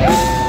Yeah.